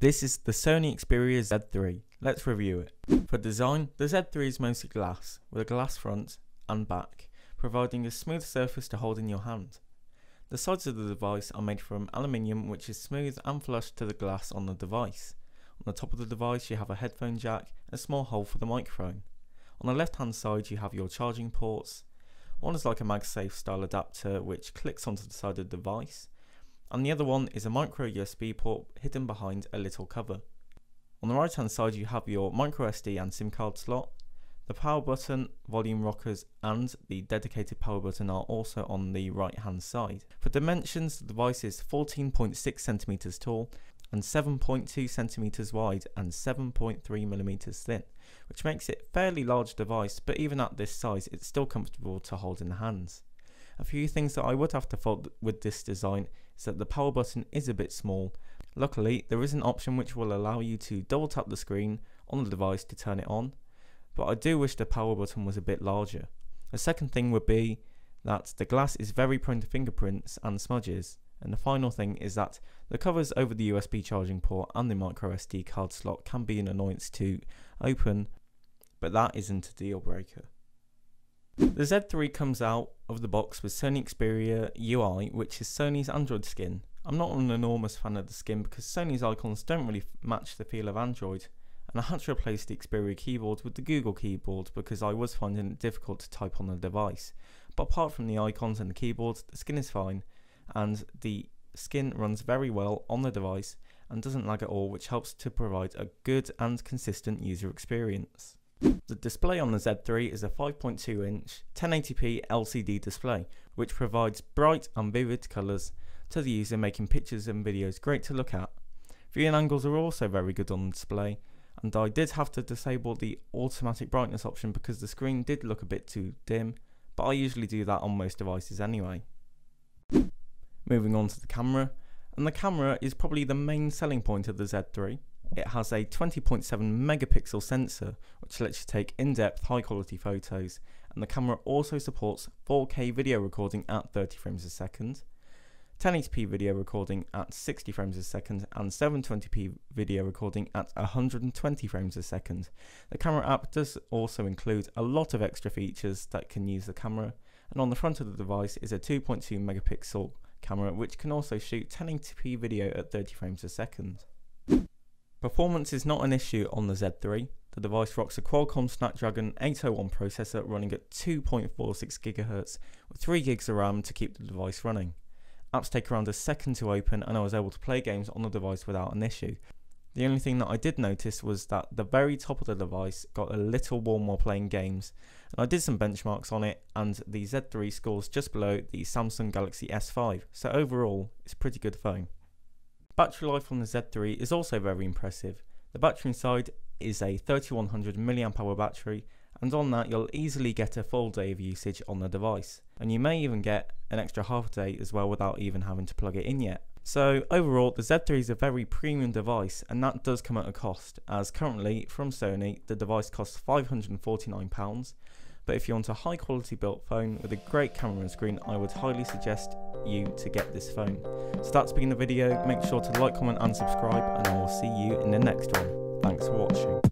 This is the Sony Xperia Z3. Let's review it. For design, the Z3 is mostly glass, with a glass front and back, providing a smooth surface to hold in your hand. The sides of the device are made from aluminium which is smooth and flush to the glass on the device. On the top of the device you have a headphone jack and a small hole for the microphone. On the left hand side you have your charging ports. One is like a MagSafe style adapter which clicks onto the side of the device and the other one is a micro USB port hidden behind a little cover. On the right hand side you have your micro SD and SIM card slot. The power button, volume rockers and the dedicated power button are also on the right hand side. For dimensions the device is 14.6cm tall and 7.2cm wide and 7.3mm thin, which makes it fairly large device but even at this size it's still comfortable to hold in the hands. A few things that I would have to fault with this design is that the power button is a bit small. Luckily, there is an option which will allow you to double tap the screen on the device to turn it on, but I do wish the power button was a bit larger. The second thing would be that the glass is very prone to fingerprints and smudges. And the final thing is that the covers over the USB charging port and the micro SD card slot can be an annoyance to open, but that isn't a deal breaker. The Z3 comes out of the box with Sony Xperia UI, which is Sony's Android skin. I'm not an enormous fan of the skin because Sony's icons don't really match the feel of Android, and I had to replace the Xperia keyboard with the Google keyboard because I was finding it difficult to type on the device. But apart from the icons and the keyboard, the skin is fine, and the skin runs very well on the device and doesn't lag at all, which helps to provide a good and consistent user experience. The display on the Z3 is a 5.2 inch 1080p LCD display, which provides bright and vivid colours to the user making pictures and videos great to look at. Viewing angles are also very good on the display, and I did have to disable the automatic brightness option because the screen did look a bit too dim, but I usually do that on most devices anyway. Moving on to the camera, and the camera is probably the main selling point of the Z3. It has a 20.7 megapixel sensor which lets you take in-depth high quality photos and the camera also supports 4K video recording at 30 frames a second, 1080p video recording at 60 frames a second and 720p video recording at 120 frames a second. The camera app does also include a lot of extra features that can use the camera and on the front of the device is a 2.2 megapixel camera which can also shoot 1080p video at 30 frames a second. Performance is not an issue on the Z3. The device rocks a Qualcomm Snapdragon 801 processor running at 2.46 GHz with 3 gigs of RAM to keep the device running. Apps take around a second to open and I was able to play games on the device without an issue. The only thing that I did notice was that the very top of the device got a little warm while playing games. And I did some benchmarks on it and the Z3 scores just below the Samsung Galaxy S5, so overall it's a pretty good phone. Battery life on the Z3 is also very impressive. The battery inside is a 3100 mAh battery and on that you'll easily get a full day of usage on the device and you may even get an extra half day as well without even having to plug it in yet. So overall the Z3 is a very premium device and that does come at a cost as currently from Sony the device costs £549 but if you want a high quality built phone with a great camera and screen, I would highly suggest you to get this phone. So that's been the video, make sure to like, comment and subscribe and I will see you in the next one. Thanks for watching.